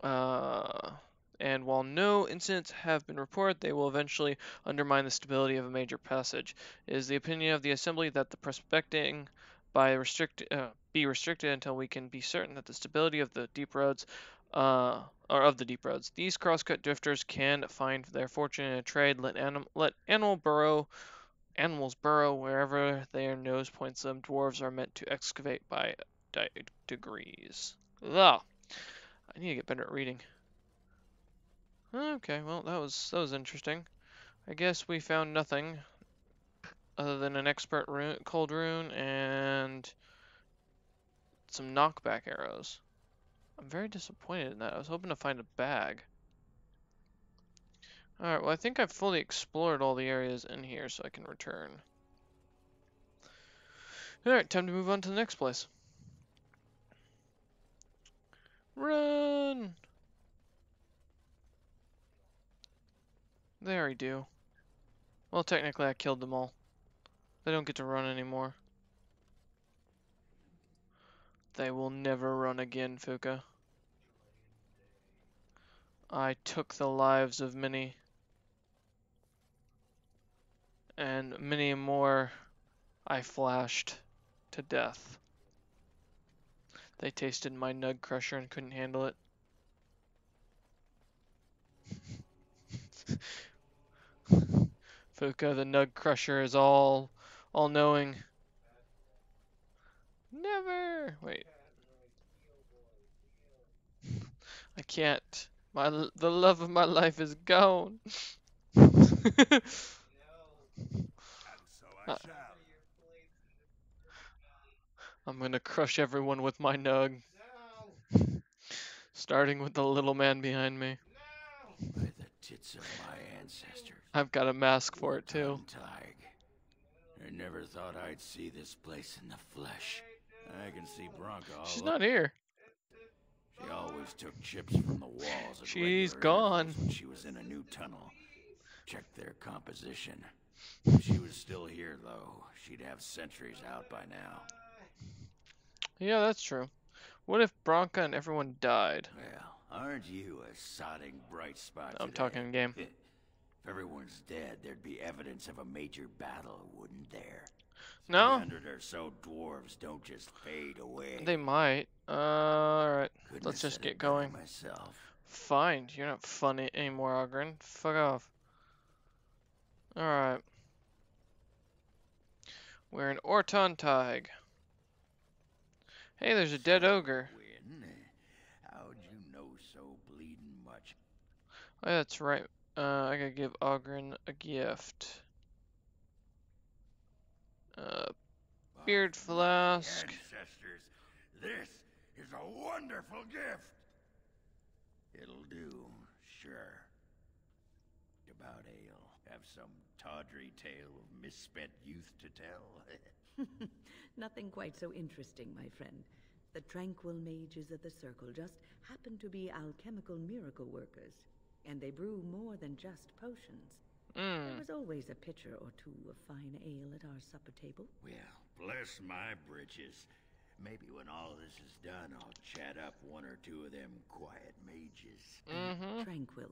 Uh, and while no incidents have been reported, they will eventually undermine the stability of a major passage. It is the opinion of the Assembly that the prospecting by restrict uh, be restricted until we can be certain that the stability of the deep roads uh, of the deep roads. These crosscut drifters can find their fortune in a trade. Let anim- let animal burrow animals burrow wherever their nose points them. Dwarves are meant to excavate by di- degrees. Ugh. I need to get better at reading. Okay, well that was that was interesting. I guess we found nothing other than an expert rune, cold rune and some knockback arrows. I'm very disappointed in that. I was hoping to find a bag. Alright, well I think I've fully explored all the areas in here so I can return. Alright, time to move on to the next place. Run! There I do. Well, technically I killed them all. They don't get to run anymore. They will never run again, Fuka. I took the lives of many. And many more I flashed to death. They tasted my nug crusher and couldn't handle it. Fuka the Nug Crusher is all all knowing. Never wait. I can't. My the love of my life is gone. I. I'm gonna crush everyone with my nug. Starting with the little man behind me. By the tits of my. I've got a mask for it too. I never thought I'd see this place in the flesh. I can see Branca all She's up- not here. She always took chips from the walls. She's gone. she was in a new tunnel. Check their composition. If she was still here, though, she'd have sentries out by now. Yeah, that's true. What if Branca and everyone died? Well, aren't you a sodding bright spot I'm talking game. If everyone's dead, there'd be evidence of a major battle, wouldn't there? No? Hundred or so dwarves don't just fade away. They might. Uh, alright. Couldn't let's just get going. Myself. Fine, you're not funny anymore, Oghren. Fuck off. Alright. We're in Ortan Thaig. Hey, there's a dead ogre. How'd you know so bleeding much? Oh, that's right. Uh, I gotta give Oghren a gift. Uh, Beard flask. Ancestors, this is a wonderful gift. It'll do, sure. About ale. Have some tawdry tale of misspent youth to tell. Nothing quite so interesting, my friend. The tranquil mages of the Circle just happen to be alchemical miracle workers, and they brew more than just potions. There Mm. was always a pitcher or two of fine ale at our supper table. well, bless my britches. Maybe when all this is done, I'll chat up one or two of them quiet mages. Mm-hmm. Tranquil.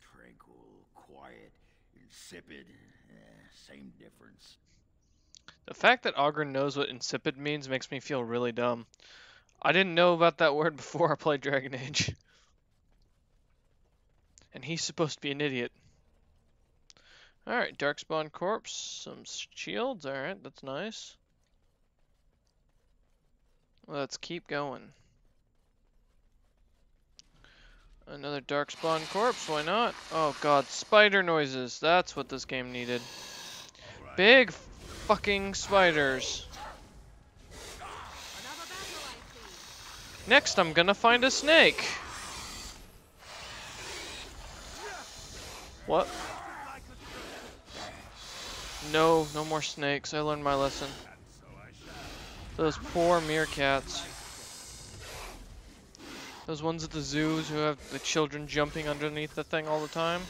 Tranquil, quiet, insipid. Eh, same difference. The fact that Oghren knows what insipid means makes me feel really dumb. I didn't know about that word before I played Dragon Age. And he's supposed to be an idiot. Alright, Darkspawn Corpse, some shields, alright, that's nice. Let's keep going. Another Darkspawn Corpse, why not? Oh god, spider noises, that's what this game needed. Big fucking spiders. Next, I'm gonna find a snake. What? No, no more snakes. I learned my lesson. Those poor meerkats. Those ones at the zoos who have the children jumping underneath the thing all the time.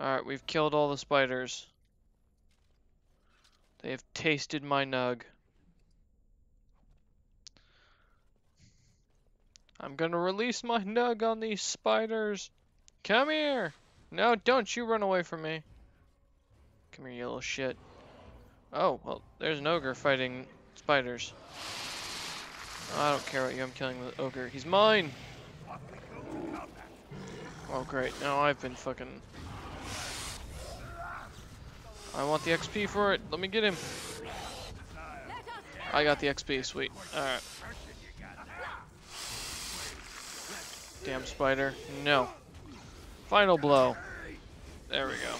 Alright, we've killed all the spiders. They have tasted my nug. I'm gonna release my nug on these spiders. Come here! No, don't you run away from me. Come here, you little shit. Oh, well, there's an ogre fighting spiders. I don't care about you, I'm killing the ogre. He's mine! Oh, great. Now I've been fucking... I want the XP for it. Let me get him. I got the XP. Sweet. Alright. Damn spider. No. Final blow. There we go.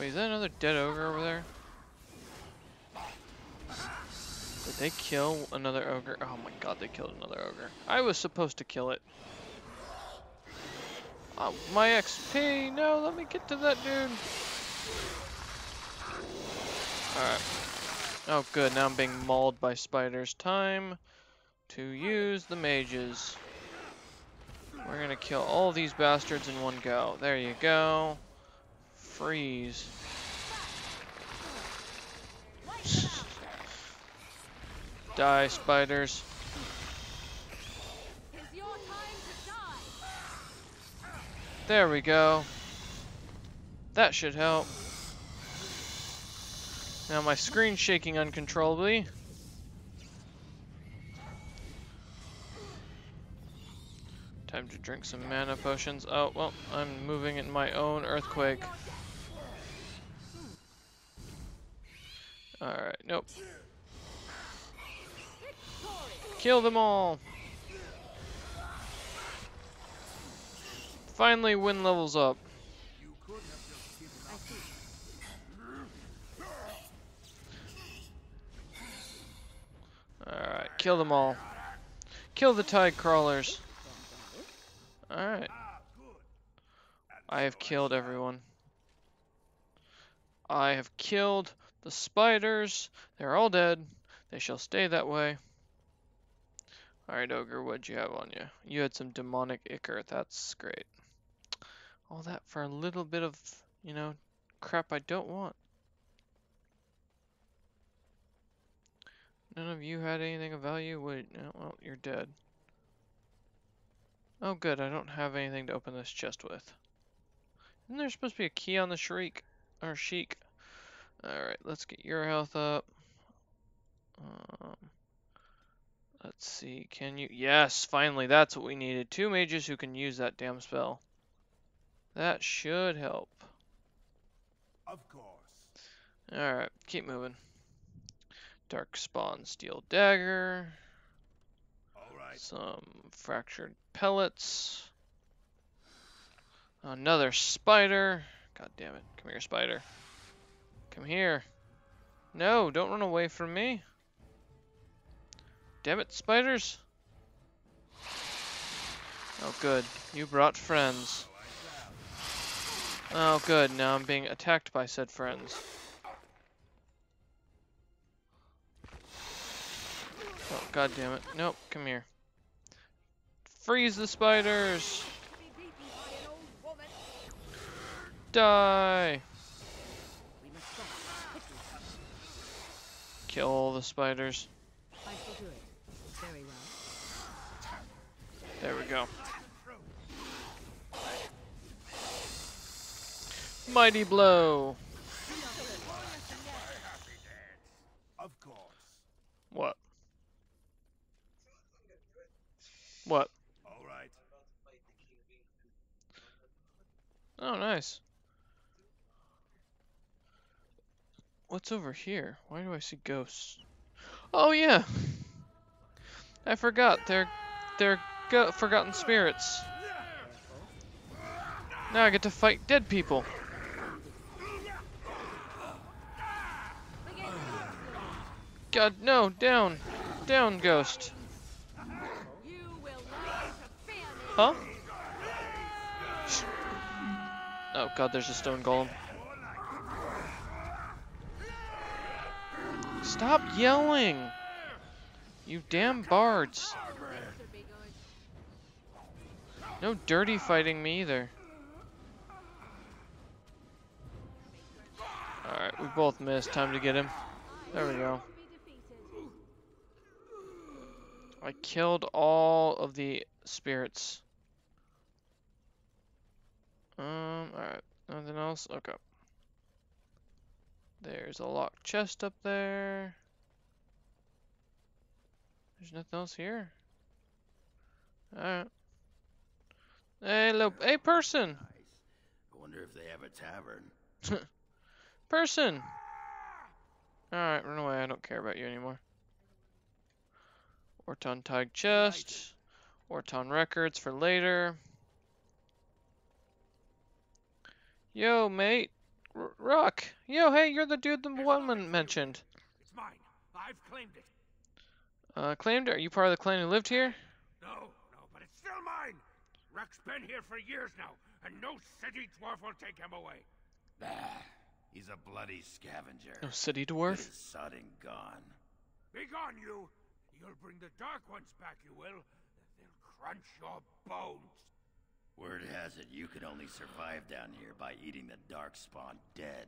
Wait, is that another dead ogre over there? Did they kill another ogre? Oh my god, they killed another ogre. I was supposed to kill it. Oh, my XP! No, let me get to that dude. Alright. Oh good, now I'm being mauled by spiders. Time to use the mages. We're gonna kill all these bastards in one go. There you go. Freeze. Die, spiders. There we go. That should help. Now my screen's shaking uncontrollably. Time to drink some mana potions. Oh, well, I'm moving in my own earthquake. Alright, nope. Kill them all! Finally, Wynne levels up. Alright, kill them all. Kill the tide crawlers. Alright. I have killed everyone. I have killed the spiders. They're all dead. They shall stay that way. Alright, Ogre, what'd you have on you? You had some demonic ichor. That's great. All that for a little bit of, you know, crap I don't want. None of you had anything of value? Wait, no, well, you're dead. Oh good, I don't have anything to open this chest with. Isn't there supposed to be a key on the shriek? Or sheik? Alright, let's get your health up. Um, let's see, can you? Yes, finally, that's what we needed. Two mages who can use that damn spell. That should help. Of course. Alright, keep moving. Dark Spawn Steel Dagger. Some fractured pellets. Another spider. God damn it. Come here, spider. Come here. No, don't run away from me. Damn it, spiders! Oh, good. You brought friends. Oh, good. Now I'm being attacked by said friends. Oh, god damn it. Nope, come here. Freeze the spiders! Die! Kill all the spiders. There we go. Mighty blow! What? What? All right. Oh, nice. What's over here? Why do I see ghosts? Oh yeah. I forgot. They're they're go forgotten spirits. Now I get to fight dead people. God, no, down. Down, ghost. You will learn to fear me. Huh? Oh god, there's a stone golem. Stop yelling! You damn bards. No dirty fighting me either. Alright, we both missed. Time to get him. There we go. I killed all of the spirits. Um, alright. Nothing else? Okay. There's a locked chest up there. There's nothing else here. Alright. Hey, hello. Hey, person! Nice. I wonder if they have a tavern. Person! Alright, run away. I don't care about you anymore. Ortan Thaig chest. Orton records for later. Yo, mate. R Rock. Yo, hey, you're the dude the woman mentioned. It's mine. I've claimed it. Uh, claimed? Are you part of the clan who lived here? No, no, but it's still mine. Ruck's been here for years now, and no city dwarf will take him away. Bah. He's a bloody scavenger. No city Good dwarf? as sodding gone. Be gone, you. You'll bring the Dark Ones back, you will. They'll crunch your bones. Word has it you could only survive down here by eating the Darkspawn dead.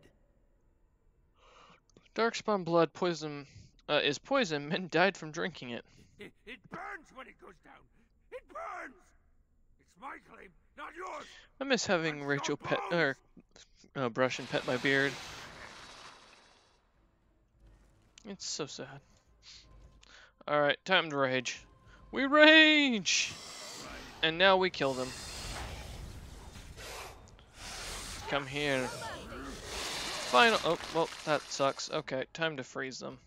Darkspawn blood poison uh, is poison. Men died from drinking it. It, it burns when it goes down. It burns. It's my claim, not yours. I miss having Rachel pet or uh, brush and pet my beard. It's so sad. All right, time to rage. We rage, and now we kill them. Come here. Final. Oh, well, that sucks. Okay, time to freeze them.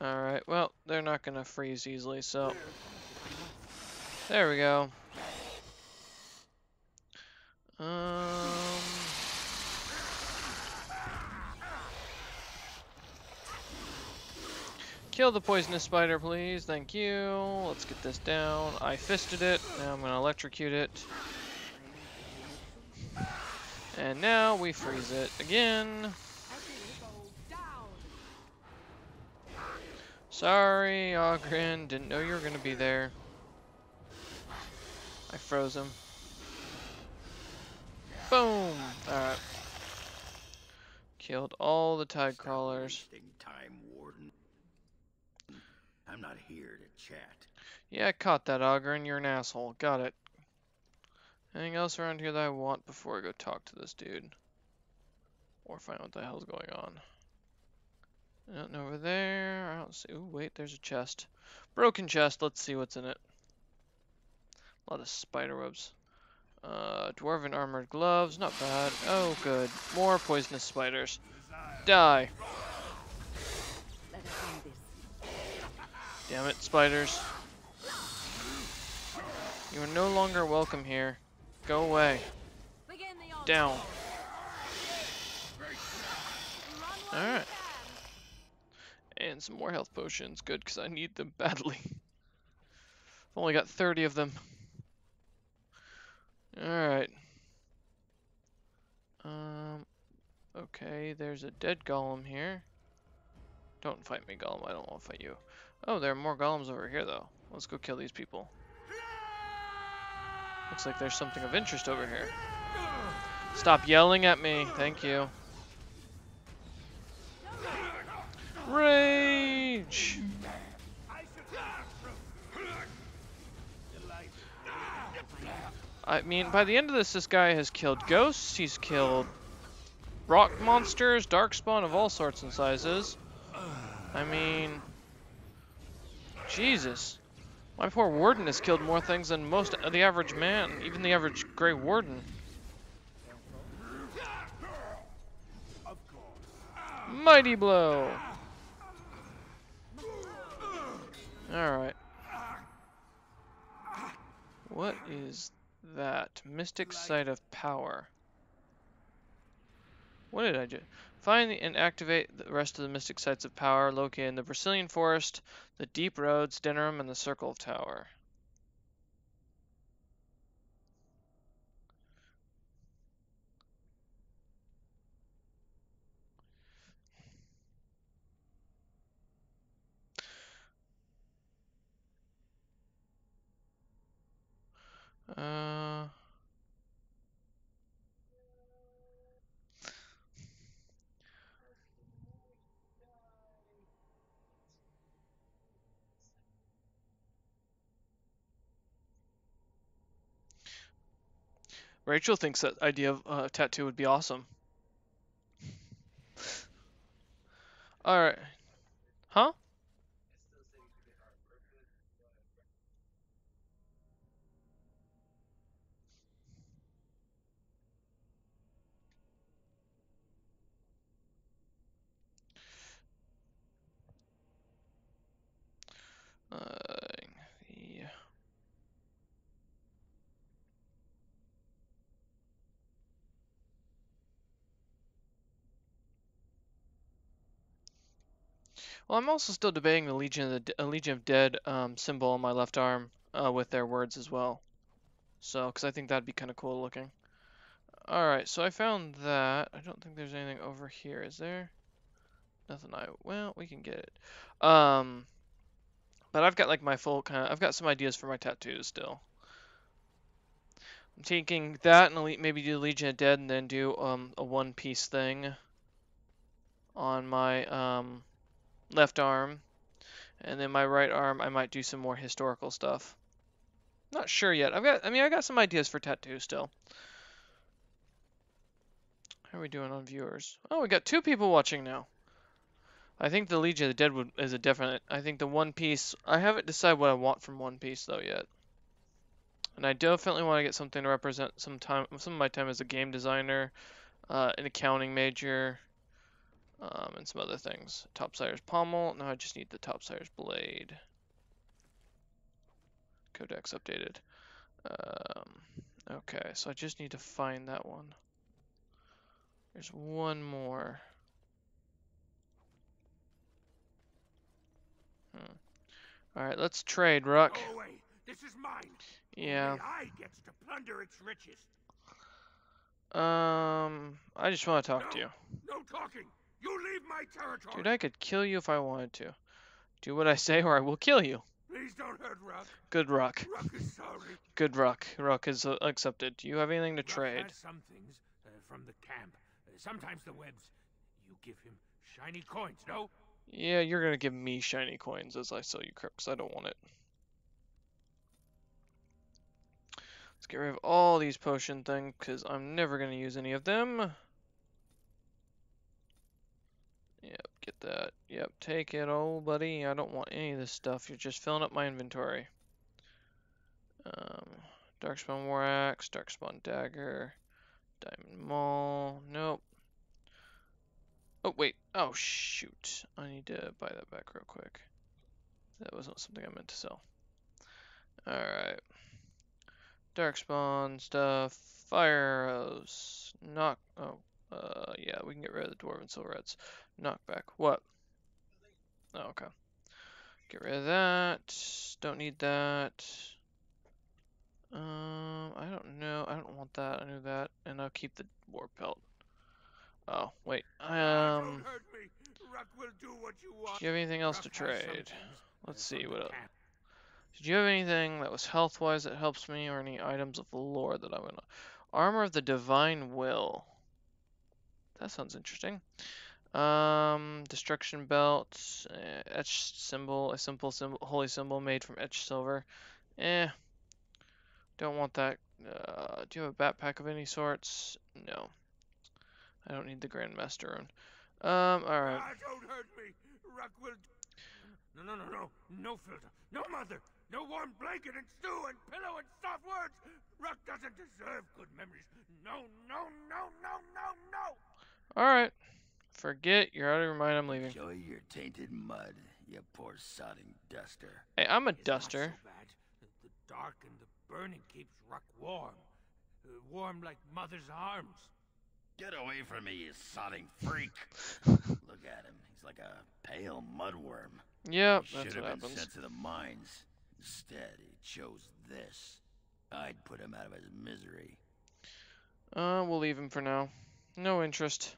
All right. Well, they're not gonna freeze easily, so there we go. Um. Kill the poisonous spider, please. Thank you. Let's get this down. I fisted it. Now I'm to electrocute it. And now we freeze it again. Sorry, Oghren. Didn't know you were going to be there. I froze him. Boom! Alright. Killed all the tide crawlers. time, Warden. I'm not here to chat. Yeah, I caught that, Oghren. You're an asshole. Got it. Anything else around here that I want before I go talk to this dude? Or find out what the hell's going on. Nothing over there. I don't see. Ooh, wait, there's a chest. Broken chest. Let's see what's in it. A lot of spider webs. Uh, dwarven armored gloves. Not bad. Oh, good. More poisonous spiders. Die. Damn it, spiders. You are no longer welcome here. Go away. Begin the onslaught. Down. Run while you Alright. And some more health potions. Good, because I need them badly. I've only got 30 of them. Alright. Um, okay, there's a dead golem here. Don't fight me, golem. I don't want to fight you. Oh, there are more golems over here, though. Let's go kill these people. Looks like there's something of interest over here. Stop yelling at me. Thank you. Rage! I mean, by the end of this, this guy has killed ghosts, he's killed rock monsters, darkspawn of all sorts and sizes. I mean, Jesus. My poor warden has killed more things than most the average man, even the average Grey Warden. Mighty blow. Alright. What is that? Mystic Sight of Power. What did I do? Find and activate the rest of the Mystic Sites of Power located in the Brecilian Forest, the Deep Roads, Denerim, and the Circle of Tower. Uh... Rachel thinks that idea of uh, tattoo would be awesome. All right. Huh? Uh, Well, I'm also still debating the Legion of the D- uh, Legion of Dead um, symbol on my left arm uh, with their words as well. So, because I think that'd be kind of cool looking. All right, so I found that. I don't think there's anything over here, is there? Nothing. I well, we can get it. Um, but I've got like my full kind of. I've got some ideas for my tattoos still. I'm taking that and maybe do Legion of Dead and then do um a one piece thing on my um left arm. And then my right arm, I might do some more historical stuff. Not sure yet. I've got, I mean, I got some ideas for tattoos still. How are we doing on viewers? Oh, we got two people watching now. I think the Legion of the Dead would, is a definite. I think the One Piece. I haven't decided what I want from One Piece though yet. And I definitely want to get something to represent some time, some of my time as a game designer, uh, an accounting major, um, and some other things. Topsider's pommel. Now I just need the Topsider's blade. Codex updated. Um, okay, so I just need to find that one. There's one more. Hmm. All right, let's trade, Ruck. This is mine. Yeah. I gets to plunder its riches. Um, I just want to talk to you. No talking. You leave my territory. Dude, I could kill you if I wanted to. Do what I say or I will kill you. Please don't hurt Ruck. Good Ruck. Ruck is sorry. Good Ruck. Ruck is uh, accepted. Do you have anything to Ruck trade? some things uh, from the camp. Uh, sometimes the webs. You give him shiny coins, no? Yeah, you're gonna give me shiny coins as I sell you crooks. I don't want it. Let's get rid of all these potion things, because I'm never gonna use any of them. Yep, get that. Yep, take it, old buddy. I don't want any of this stuff. You're just filling up my inventory. Um, Darkspawn War Axe, Darkspawn Dagger, Diamond Maul. Nope. Oh, wait. Oh, shoot. I need to buy that back real quick. That wasn't something I meant to sell. Alright. Darkspawn stuff. Fire arrows. Knock. Oh, uh, yeah, we can get rid of the Dwarven Silverheads. Knockback. What? Oh, okay. Get rid of that. Don't need that. Um, I don't know. I don't want that. I knew that, and I'll keep the war pelt. Oh, wait. Um, don't hurt me. Ruck will do you want. do you have anything else to trade? Let's see what else. Did you have anything that was health-wise that helps me, or any items of lore that I would? Armor of the Divine Will. That sounds interesting. Um, destruction belt, uh, etched symbol, a simple symbol, holy symbol made from etched silver. Eh, don't want that. Uh, do you have a backpack of any sorts? No. I don't need the Grandmaster rune. Um, alright. Ah, don't hurt me. Ruck will. No, no, no, no. No filter. No mother. No warm blanket and stew and pillow and soft words. Ruck doesn't deserve good memories. No, no, no, no, no, no. Alright. Forget, you're out of your mind, I'm leaving. Enjoy your tainted mud, you poor sodding duster. Hey, I'm a It's not duster. so bad. The dark and the burning keeps Ruck warm. Uh, warm like mother's arms. Get away from me, you sodding freak. Look at him. He's like a pale mudworm. Yep, He that's should what have been happens. sent to the mines. Instead, he chose this. I'd put him out of his misery. Uh, we'll leave him for now. No interest.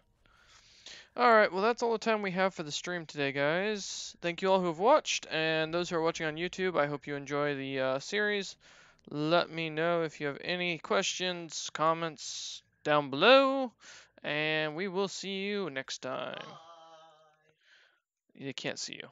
Alright, well that's all the time we have for the stream today, guys. Thank you all who have watched, and those who are watching on YouTube, I hope you enjoy the uh, series. Let me know if you have any questions, comments down below, and we will see you next time. They can't see you.